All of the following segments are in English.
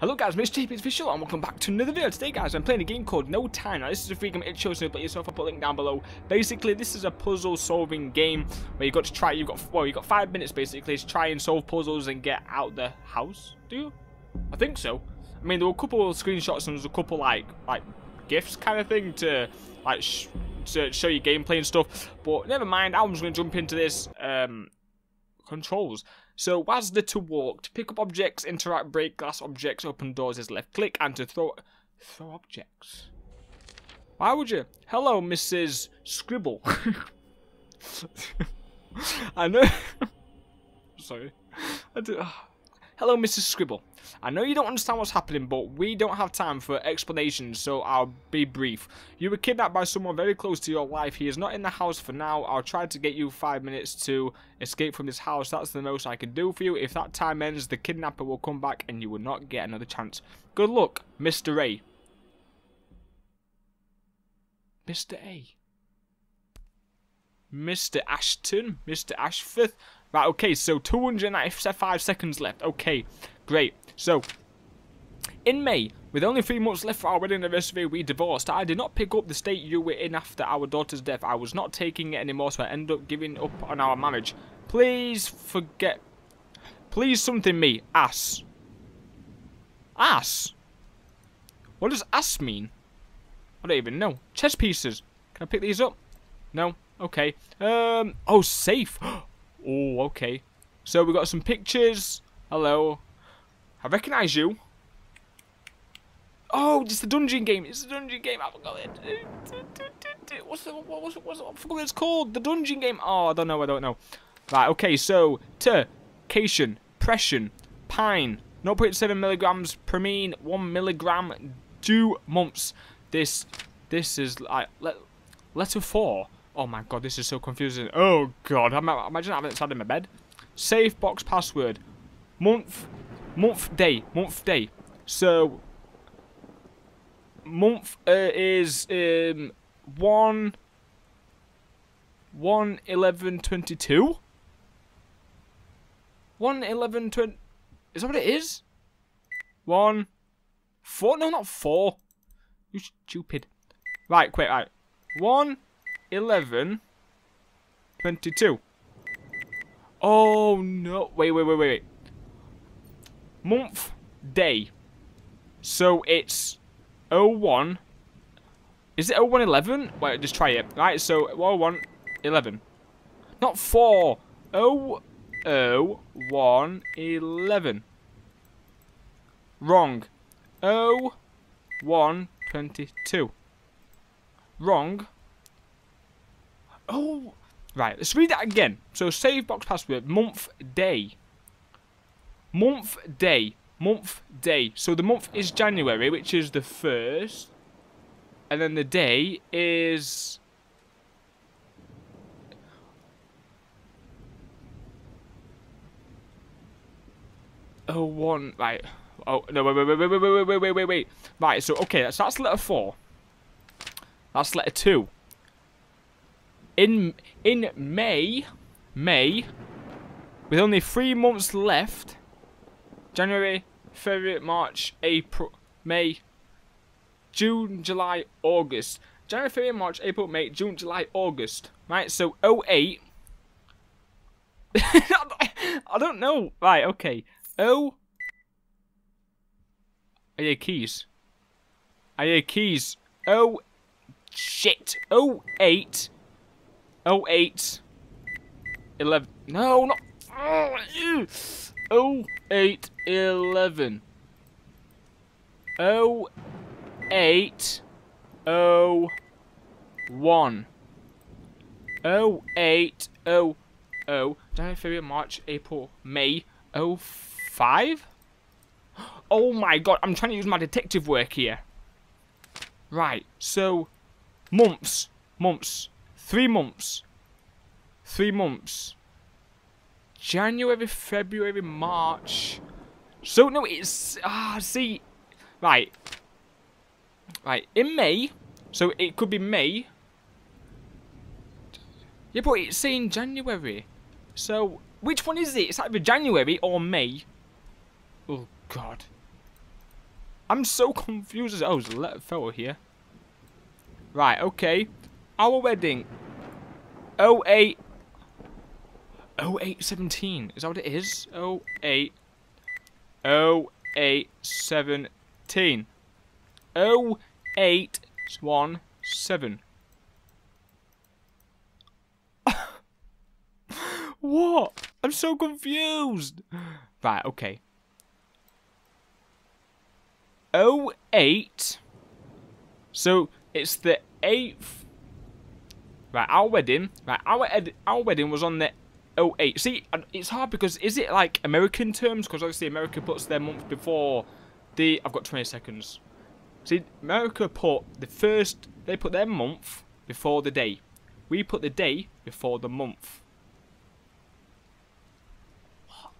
Hello guys, Mr. JayPlaysOfficial and welcome back to another video. Today guys, I'm playing a game called No Time. Now this is a free game, it shows you play yourself, I'll put a link down below. Basically, this is a puzzle solving game where you've got to try, you've got, well, you've got five minutes basically to try and solve puzzles and get out the house, do you? I think so. I mean, there were a couple of screenshots and there was a couple like, like, gifts kind of thing to, like, sh to show you gameplay and stuff. But never mind, I'm just going to jump into this, um, controls. So, was the to walk, to pick up objects, interact, break glass objects, open doors is left click, and to throw throw objects. Why would you? Hello, Mrs. Scribble. I know. Sorry. I do. Ah. Hello, Mrs. Scribble. I know you don't understand what's happening, but we don't have time for explanations, so I'll be brief. You were kidnapped by someone very close to your life. He is not in the house for now. I'll try to get you five minutes to escape from this house. That's the most I can do for you. If that time ends, the kidnapper will come back and you will not get another chance. Good luck, Mr. A. Mr. A. Mr. Ashton, Mr. Ashforth. Right, okay, so 295 seconds left. Okay, great. So, in May, with only three months left for our wedding anniversary, we divorced. I did not pick up the state you were in after our daughter's death. I was not taking it anymore, so I ended up giving up on our marriage. Please forget... Please something me. Ass. Ass? What does ass mean? I don't even know. Chess pieces. Can I pick these up? No? Okay. Um. Oh, safe. Oh, okay. So we got some pictures. Hello. I recognise you. Oh, it's the dungeon game. It's the dungeon game. I forgot it. What's the what, what's, what's I forgot what it's called? The dungeon game. Oh, I don't know. I don't know. Right. Okay. So to cation, pression, pine, 0.7 milligrams per mean, one milligram, two months. This this is like let, letter four. Oh my god, this is so confusing. Oh god, imagine having it sat in my bed. Safe box password. Month, month, day, month, day. So, month uh, is um, 1, 1, 11, 22? 1, 11, 20, is that what it is? 1, 4, no not 4. You stupid. Right, quick, right. 1, 11, 22. Oh, no. Wait, wait, wait, wait. Month, day. So it's 01. Is it 0111? Wait, just try it. Right, so 0111. Not 4. 00111. Wrong. 0122. Wrong. Oh, right. Let's read that again. So save box password month day. Month day. Month day. So the month is January, which is the first, and then the day is. Oh one right. Oh no wait wait wait wait wait wait wait wait wait right. So okay, so that's letter four. That's letter two in in May, May, with only three months left, January, February, March, April, May, June, July, August. January, February, March, April, May, June, July, August. Right, so 08. I don't know. Right, okay. Oh. Are you keys? Are you keys? Oh. Shit. 08. 08 11 no not oh, 08 11 Oh, 08 0 1 Oh, 08 0 0 January, February, March, April, May Oh, 05 Oh my god, I'm trying to use my detective work here. Right, so months, months, Three months. Three months. January, February, March. So, no, it's... Ah, see. Right. Right, in May. So, it could be May. Yeah, but it's saying January. So, which one is it? It's either January or May. Oh, God. I'm so confused. Oh, there's a photo here. Right, okay. Our wedding. 08. 0817. Is that what it is? 08. 0817. 0817. what? I'm so confused. Right, okay. 08. So it's the 8th. Right, our wedding. Right, our ed our wedding was on the 08. See, it's hard because is it like American terms? Because obviously America puts their month before the. I've got 20 seconds. See, America put the first. They put their month before the day. We put the day before the month. What?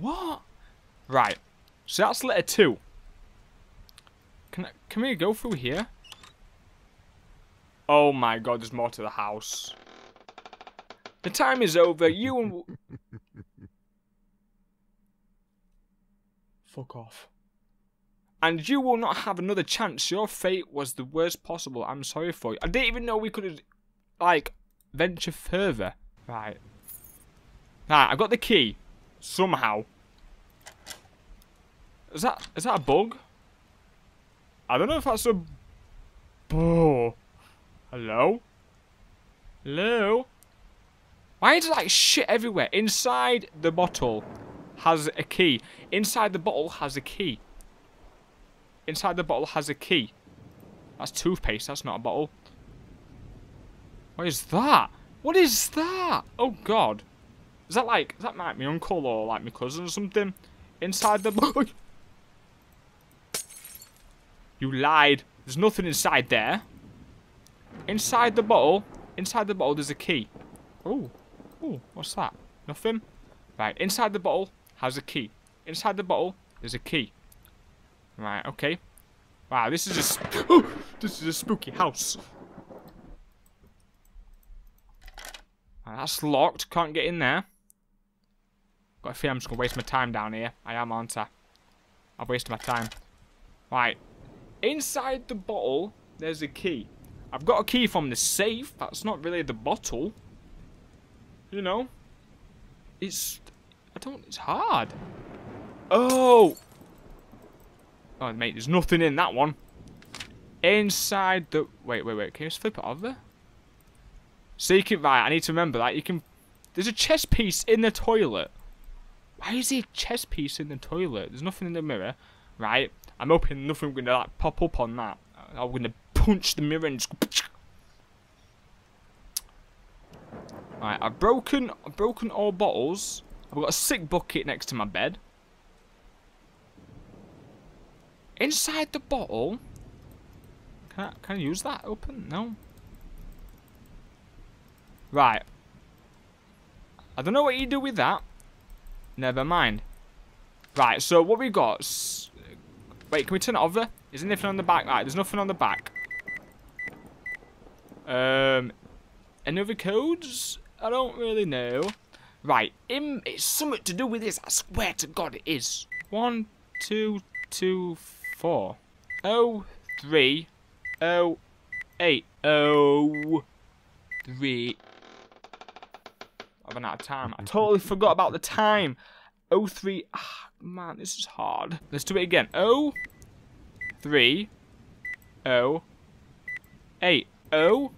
What? Right. So that's letter two. Can I, can we go through here? Oh my god, there's more to the house. The time is over. You and... Fuck off. And you will not have another chance. Your fate was the worst possible. I'm sorry for you. I didn't even know we could, like, venture further. Right. Right, I got the key. Somehow. Is that is that a bug? I don't know if that's a... Oh. Hello? Hello? Why is there like shit everywhere? Inside the bottle has a key. Inside the bottle has a key. Inside the bottle has a key. That's toothpaste, that's not a bottle. What is that? What is that? Oh god. Is that like, is that like my uncle or like my cousin or something? Inside the bottle. You lied. There's nothing inside there. Inside the bottle, inside the bottle there's a key. Oh, oh, what's that? Nothing? Right, inside the bottle has a key. Inside the bottle, there's a key. Right, okay. Wow, this is a oh, this is a spooky house. Right, that's locked. Can't get in there. Got a feeling I'm just gonna waste my time down here. I am, aren't I? I've wasted my time. Right, Inside the bottle, there's a key. I've got a key from the safe. That's not really the bottle. You know? It's... I don't... It's hard. Oh! Oh, mate, there's nothing in that one. Inside the... Wait, wait, wait. Can you just flip it over? So you can... Right, I need to remember that. You can... There's a chess piece in the toilet. Why is there a chess piece in the toilet? There's nothing in the mirror. Right. I'm hoping nothing going to like pop up on that. I'm going to punch the mirror and just... Right, I've broken, I've broken all bottles. I've got a sick bucket next to my bed. Inside the bottle... Can I, can I use that open? No. Right. I don't know what you do with that. Never mind. Right, so what we got... Wait, can we turn it over? Is there anything on the back? Right, there's nothing on the back. Um, any other codes? I don't really know. Right, in, it's something to do with this. I swear to God it is. One, two, two, four. Oh, three, oh, eight, oh, three. I've run out of time. I totally forgot about the time. Oh, three. Ah, Man, this is hard. Let's do it again. Oh, three, oh, eight, oh,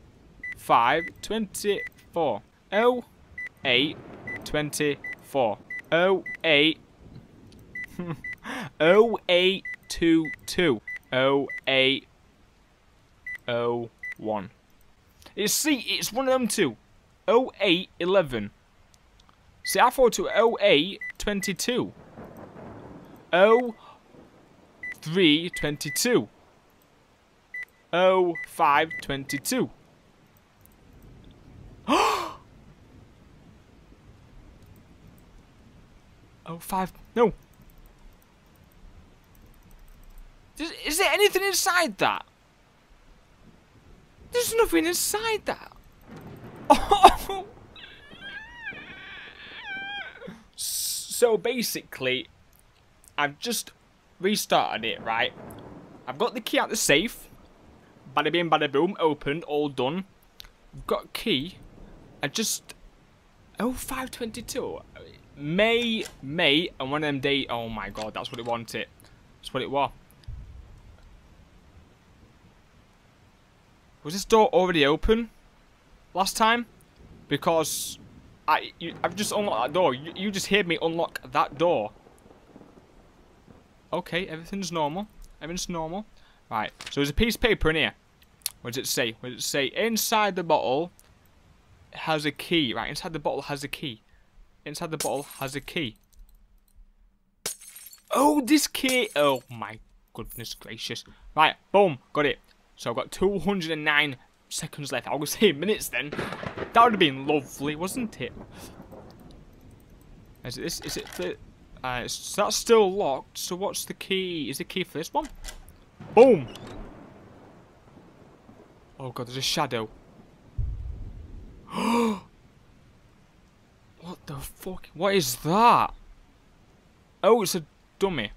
5, 24. 0, 8, 24. 0, 08. 0822. 0801. It's, see, it's one of them two. 0811. See, I thought to was 0822. 0322. 0522. Five. No. Is, is there anything inside that? There's nothing inside that. Oh. so basically, I've just restarted it, right? I've got the key out the safe. Bada bing, bada boom, opened, all done. Got key. I just... Oh, 522. May, May, and one of them day. Oh my god, that's what it wanted. That's what it was. Was this door already open last time? Because I, you, I've just unlocked that door. You, you just heard me unlock that door. Okay, everything's normal. Everything's normal. Right, so there's a piece of paper in here. What does it say? What does it say? Inside the bottle has a key. Right, inside the bottle has a key. Inside the bottle has a key. Oh, this key. Oh, my goodness gracious. Right, boom, got it. So I've got 209 seconds left. I was say minutes then. That would have been lovely, wasn't it? Is it this? Is it the? Uh, so that's still locked. So what's the key? Is the key for this one? Boom. Oh god, there's a shadow. what the fuck? What is that? Oh, it's a dummy.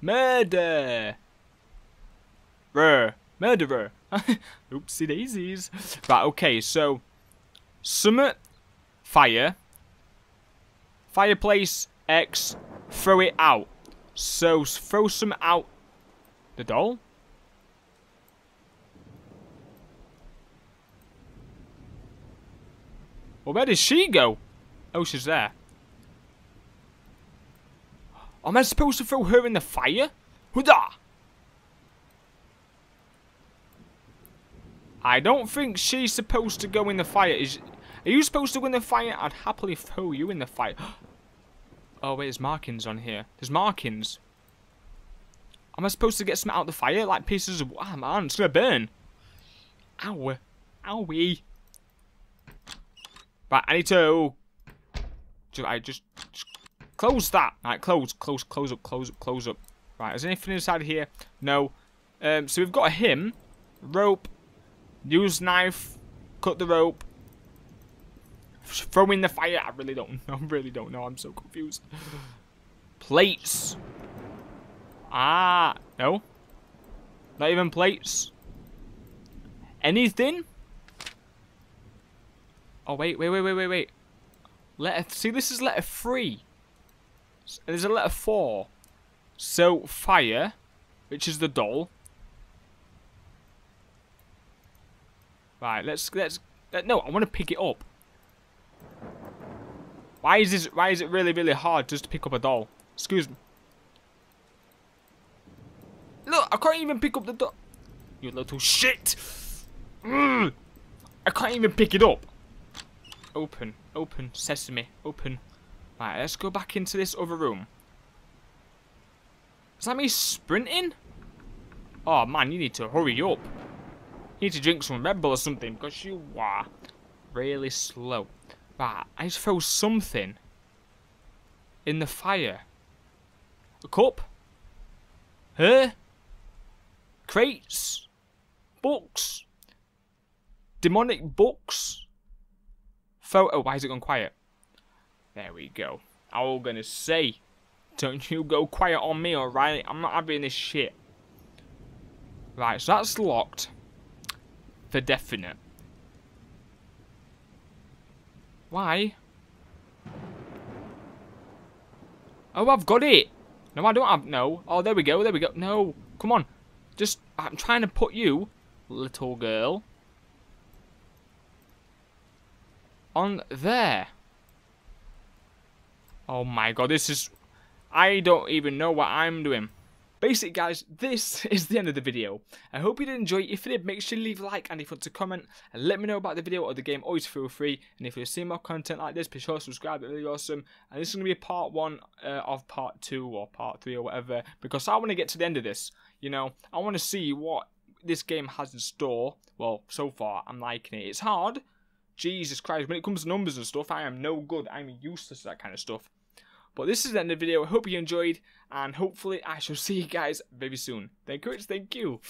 Murder. Rare. Murderer. Oopsie daisies. Right, okay, so summit fire fireplace X throw it out. So throw some out the doll. Well, where did she go? Oh, she's there. Am I supposed to throw her in the fire? Huda! I don't think she's supposed to go in the fire. Is Are you supposed to go in the fire? I'd happily throw you in the fire. oh, wait, there's markings on here. There's markings. Am I supposed to get some out of the fire? Like pieces of... Ah, man, it's going to burn. Ow. Owie. Right, I need to... I just, just close that. Right, close, close, close up, close up, close up. Right, is anything inside here? No. Um, so we've got him, rope, Use knife. Cut the rope. Throw in the fire. I really don't know. I really don't know. I'm so confused. Plates. Ah. No. Not even plates. Anything? Oh, wait, wait, wait, wait, wait, wait. Letter, see, this is letter 3. There's a letter 4. So, fire, which is the doll. Right, let's let's let, no. I want to pick it up. Why is this? Why is it really really hard just to pick up a doll? Excuse me. Look, I can't even pick up the doll. You little shit. Mm. I can't even pick it up. Open, open, sesame, open. Right, let's go back into this other room. Is that me sprinting? Oh man, you need to hurry up. You need to drink some Red Bull or something because you are really slow. Right, I just throw something in the fire. A cup? Huh? Crates? Books? Demonic books? Photo. Why is it gone quiet? There we go. I gonna say, don't you go quiet on me, alright? I'm not having this shit. Right, so that's locked for definite. Why? Oh, I've got it. No, I don't have... No. Oh, there we go. There we go. No. Come on. Just... I'm trying to put you, little girl, on there. Oh my god, this is... I don't even know what I'm doing. Basically, guys, this is the end of the video. I hope you did enjoy. If you did, make sure you leave a like and if you want to comment and let me know about the video or the game, always feel free. And if you see more content like this, be sure to subscribe. It's really awesome. And this is going to be part one uh, of part two or part three or whatever because I want to get to the end of this. You know, I want to see what this game has in store. Well, so far, I'm liking it. It's hard. Jesus Christ, when it comes to numbers and stuff, I am no good. I'm useless at that kind of stuff. But this is the end of the video. I hope you enjoyed, and hopefully I shall see you guys very soon. Thank you. Thank you.